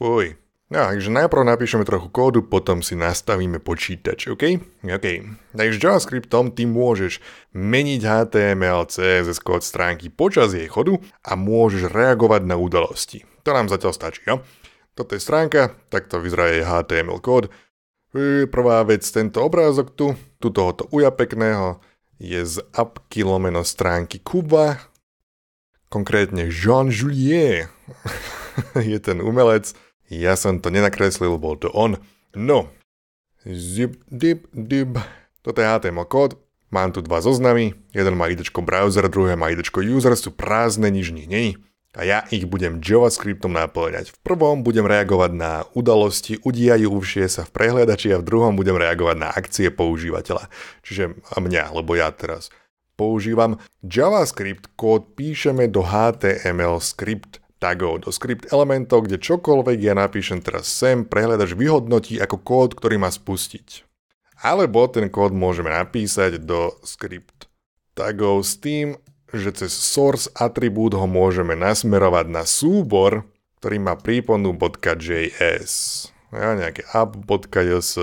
Fuj. No, takže najprv napíšeme trochu kódu, potom si nastavíme počítač, OK? OK. Takže JavaScriptom ty môžeš meniť HTML, CSS kód stránky počas jej chodu a môžeš reagovať na udalosti. To nám zatiaľ stačí, jo? Toto je stránka, takto vyzerá jej HTML kód. Prvá vec, tento obrázok tu, tu tohoto uja pekného, je z apky lomeno stránky Kuba, konkrétne Jean Juliet je ten umelec, ja som to nenakreslil, bol to on. No, zip, dip, dip. Toto je HTML kód, mám tu dva zoznamy, jeden má ID browser, druhé má ID user, sú prázdne, nič nich není. A ja ich budem JavaScriptom naplňať. V prvom budem reagovať na udalosti udiajúvšie sa v prehliadači a v druhom budem reagovať na akcie používateľa. Čiže mňa, lebo ja teraz používam JavaScript kód, píšeme do HTML script tagov, do script elementov, kde čokoľvek ja napíšem teraz sem, prehľadač vyhodnotí ako kód, ktorý má spustiť. Alebo ten kód môžeme napísať do script tagov s tým, že cez source atribút ho môžeme nasmerovať na súbor, ktorý má príponu .js. Ja, nejaké app.js,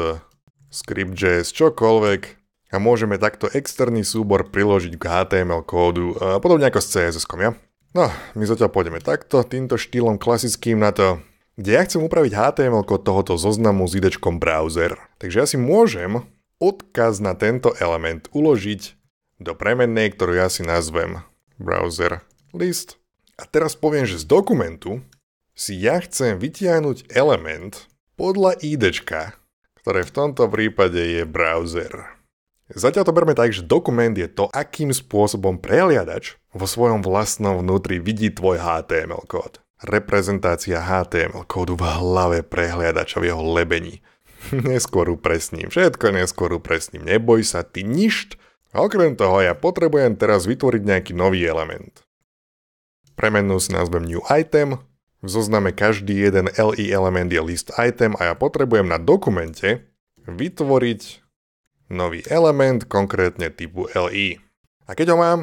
script.js, čokoľvek. A môžeme takto externý súbor priložiť k HTML kódu, podobne ako s CSS-kom, ja? No, my zatiaľ pôjdeme takto, týmto štýlom klasickým na to, kde ja chcem upraviť HTML tohoto zoznamu s idečkom browser. Takže ja si môžem odkaz na tento element uložiť do premennej, ktorú ja si nazvem browser list. A teraz poviem, že z dokumentu si ja chcem vytiahnuť element podľa IDčka, ktoré v tomto prípade je browser. Zatiaľ to berme tak, že dokument je to, akým spôsobom prehliadač vo svojom vlastnom vnútri vidí tvoj HTML kód. Reprezentácia HTML kódu v hlave prehliadača v jeho lebení. neskôr upresním, všetko neskôr upresním, neboj sa, ty ništ. Okrem toho ja potrebujem teraz vytvoriť nejaký nový element. Premennú si nazvem new item, v zozname každý jeden LI element je list item a ja potrebujem na dokumente vytvoriť nový element, konkrétne typu LI. A keď ho mám,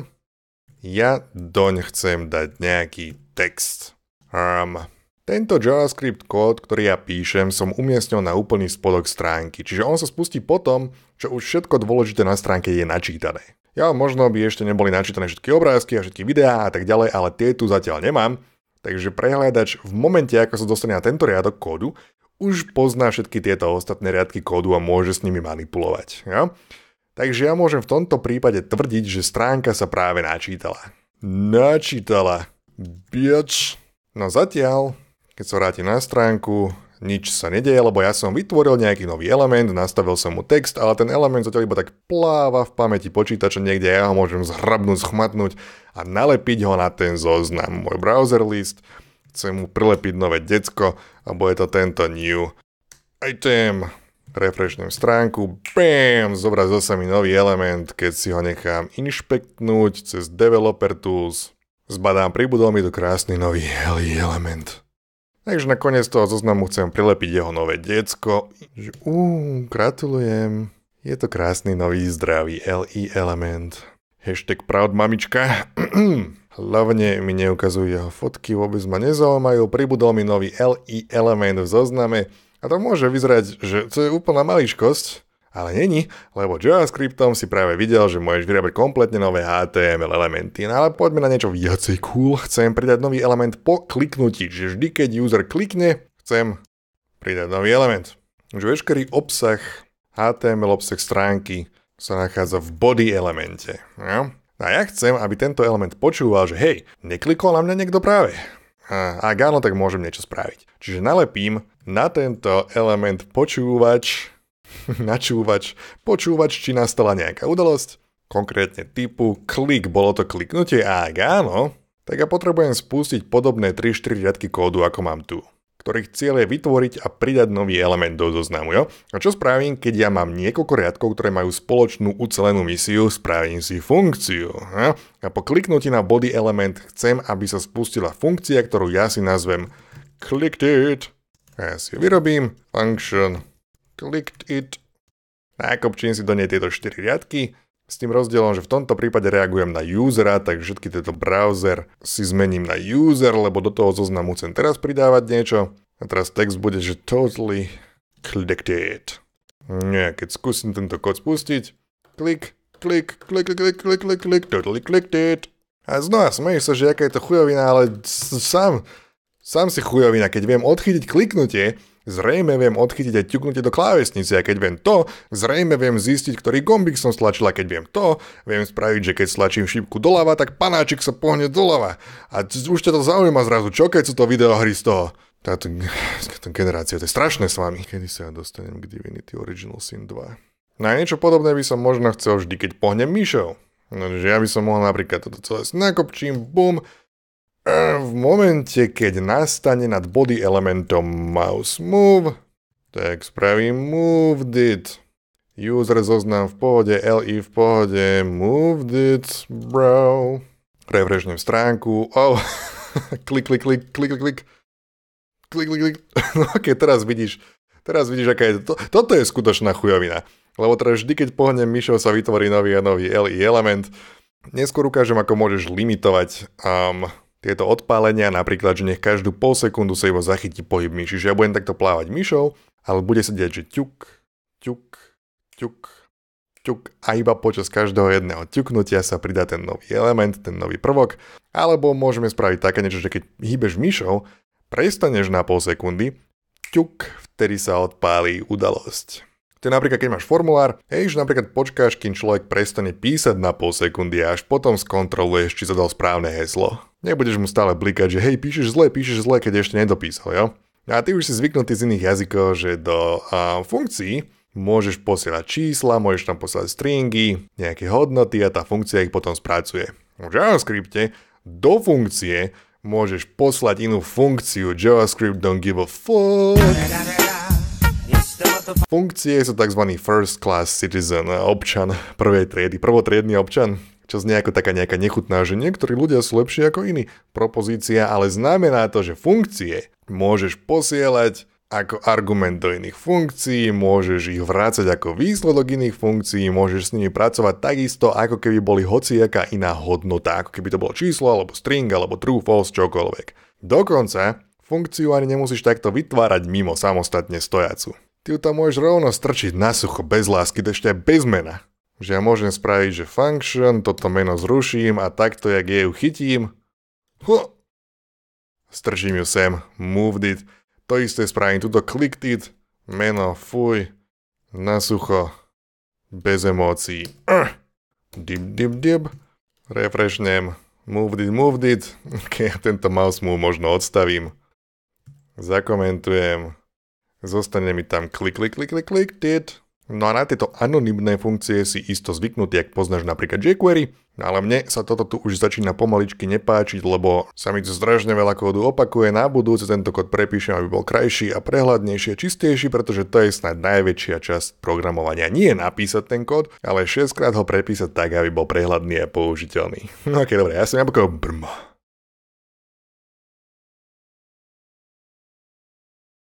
ja doň chcem dať nejaký text. Um, tento JavaScript kód, ktorý ja píšem, som umiestnil na úplný spodok stránky, čiže on sa spustí potom, čo už všetko dôležité na stránke je načítané. Ja možno by ešte neboli načítané všetky obrázky a všetky videá a tak ďalej, ale tie tu zatiaľ nemám, takže prehľadač v momente, ako sa dostane na tento riadok kódu, už pozná všetky tieto ostatné riadky kódu a môže s nimi manipulovať. Ja? Takže ja môžem v tomto prípade tvrdiť, že stránka sa práve načítala. Načítala. Bitch. No zatiaľ, keď sa vrátim na stránku, nič sa nedeje, lebo ja som vytvoril nejaký nový element, nastavil som mu text, ale ten element zatiaľ iba tak pláva v pamäti počítača niekde, ja ho môžem zhrabnúť, schmatnúť a nalepiť ho na ten zoznam. Môj browser list, chcem mu prilepiť nové decko a bude to tento new item. Refreshnem stránku, bam, zobrazil sa mi nový element, keď si ho nechám inšpektnúť cez Developer Tools. Zbadám, pribudol mi to krásny nový LI element. Takže nakoniec toho zoznamu chcem prilepiť jeho nové diecko. Uuu, gratulujem. Je to krásny nový zdravý LI element. Hashtag proud mamička. Hlavne mi neukazujú jeho fotky, vôbec ma nezaujímajú, pribudol mi nový LI element v zozname a to môže vyzerať, že to je úplná maličkosť, ale není, lebo JavaScriptom si práve videl, že môžeš vyrábať kompletne nové HTML elementy. No ale poďme na niečo viacej cool. Chcem pridať nový element po kliknutí, čiže vždy, keď user klikne, chcem pridať nový element. Už veškerý obsah HTML obsah stránky sa nachádza v body elemente. Ja? A ja chcem, aby tento element počúval, že hej, neklikol na mňa niekto práve. A ak áno, tak môžem niečo spraviť. Čiže nalepím na tento element počúvač, načúvač, počúvač, či nastala nejaká udalosť, konkrétne typu klik, bolo to kliknutie a ak áno, tak ja potrebujem spustiť podobné 3-4 riadky kódu, ako mám tu ktorých cieľ je vytvoriť a pridať nový element do zoznamu. Jo? A čo spravím, keď ja mám niekoľko riadkov, ktoré majú spoločnú ucelenú misiu, spravím si funkciu. Jo? A po kliknutí na body element chcem, aby sa spustila funkcia, ktorú ja si nazvem clicked it. A ja si vyrobím, function, clicked it, nakopčím si do nej tieto 4 riadky, s tým rozdielom, že v tomto prípade reagujem na usera, tak všetky tieto browser si zmením na user, lebo do toho zoznamu chcem teraz pridávať niečo. A teraz text bude, že totally connected. Nie, keď skúsim tento kód spustiť, klik, klik, klik, klik, klik, klik, klik, totally clicked it. A znova smeješ sa, že aká je to chujovina, ale sám, sám si chujovina, keď viem odchytiť kliknutie, zrejme viem odchytiť aj ťuknutie do klávesnice a keď viem to, zrejme viem zistiť, ktorý gombík som stlačil a keď viem to, viem spraviť, že keď stlačím šípku doľava, tak panáčik sa pohne doľava. A už ťa to zaujíma zrazu, čo keď sú to videohry z toho? Táto, táto generácia, to je strašné s vami. Kedy sa ja dostanem k Divinity Original Sin 2? Na niečo podobné by som možno chcel vždy, keď pohnem myšou. No, že ja by som mohol napríklad toto celé nakopčím, bum, v momente, keď nastane nad body elementom mouse move, tak spravím move it. User zoznam v pohode, LI v pohode, move it, bro. Refreshnem stránku, oh, klik, klik, klik, klik, klik, klik, klik, klik, klik. No ok, teraz vidíš, teraz vidíš, aká je to. Toto je skutočná chujovina. Lebo teraz vždy, keď pohnem myšou, sa vytvorí nový a nový LI element. Neskôr ukážem, ako môžeš limitovať um, tieto odpálenia, napríklad, že nech každú pol sekundu sa iba zachytí pohyb myši. Čiže ja budem takto plávať myšou, ale bude sa diať, že ťuk, ťuk, ťuk, ťuk a iba počas každého jedného ťuknutia sa pridá ten nový element, ten nový prvok. Alebo môžeme spraviť také niečo, že keď hýbeš myšou, prestaneš na pol sekundy, ťuk, vtedy sa odpálí udalosť. To je napríklad, keď máš formulár, hej, že napríklad počkáš, kým človek prestane písať na pol sekundy a až potom skontroluješ, či zadal správne heslo. Nebudeš mu stále blikať, že hej, píšeš zle, píšeš zle, keď ešte nedopísal, jo? A ty už si zvyknutý z iných jazykov, že do uh, funkcií môžeš posielať čísla, môžeš tam posielať stringy, nejaké hodnoty a tá funkcia ich potom spracuje. V JavaScripte do funkcie môžeš poslať inú funkciu. JavaScript don't give a fuck. Funkcie sú tzv. first class citizen, občan prvej triedy, prvotriedný občan, čo znie ako taká nejaká nechutná, že niektorí ľudia sú lepší ako iní. Propozícia, ale znamená to, že funkcie môžeš posielať ako argument do iných funkcií, môžeš ich vrácať ako výsledok iných funkcií, môžeš s nimi pracovať takisto, ako keby boli hociaká iná hodnota, ako keby to bolo číslo, alebo string, alebo true, false, čokoľvek. Dokonca funkciu ani nemusíš takto vytvárať mimo samostatne stojacu. Ty ju tam môžeš rovno strčiť na sucho, bez lásky, to ešte aj bez mena. Že ja môžem spraviť, že function, toto meno zruším a takto, jak je ju chytím. Huh. Strčím ju sem, moved it. To isté spravím, tuto clicked it, meno, fuj, na sucho, bez emócií. Uh. Dip, dip, dip. Refreshnem, moved it, moved it. Ok, tento mouse move možno odstavím. Zakomentujem Zostane mi tam klik, klik, klik, klik, klik, tit. No a na tieto anonymné funkcie si isto zvyknutý, ak poznáš napríklad jQuery, ale mne sa toto tu už začína pomaličky nepáčiť, lebo sa mi strašne veľa kódu opakuje, na budúce tento kód prepíšem, aby bol krajší a prehľadnejší a čistejší, pretože to je snad najväčšia časť programovania. Nie napísať ten kód, ale 6 krát ho prepísať tak, aby bol prehľadný a použiteľný. No ok, dobre, ja som napokon brmo.